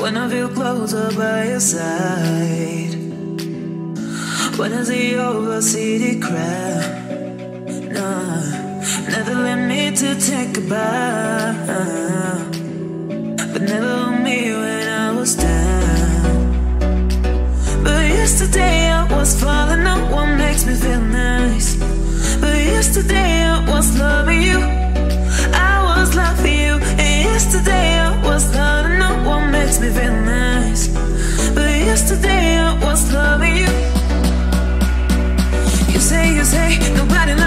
When I feel closer by your side. When I see over city crowd. Nah, never let me to take a bite But never on me when I was down. But yesterday I was falling, no one makes me feel say, nobody